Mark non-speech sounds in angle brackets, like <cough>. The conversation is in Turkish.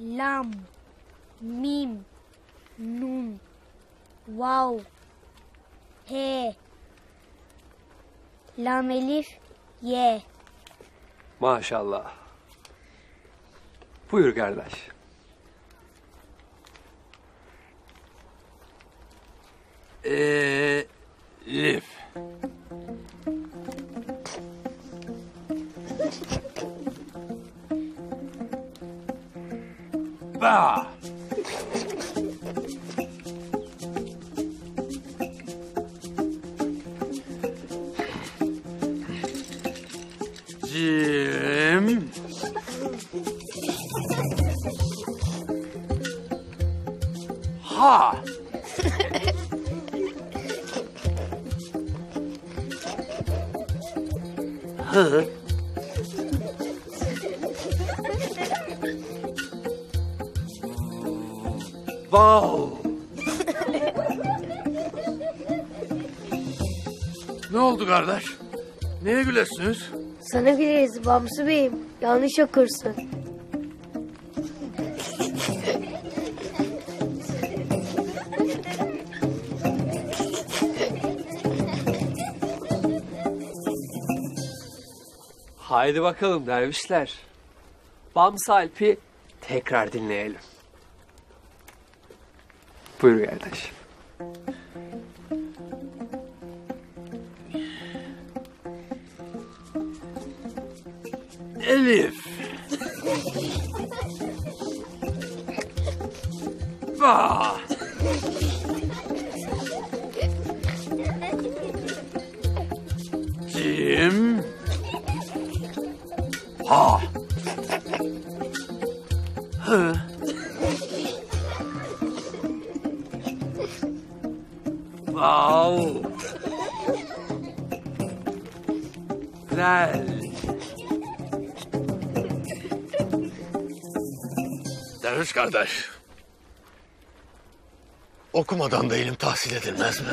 lam, mim, nun, vav, he, lam elif, ye. Maşallah. Buyur kardeş. Elif. <laughs> Ba. Cim. Ha. Hı. <laughs> Wow. ne oldu kardeş? Neye gülüyorsunuz? Sana güleriz Bamsı Bey'im. Yanlış okursun. Haydi bakalım dervişler. Bams Alp'i tekrar dinleyelim. Buyur kardeş. Elif. Ba. Cim. Ha. Hı. Wow. Güzel. Derviş kardeş. Okumadan da ilim tahsil edilmez mi?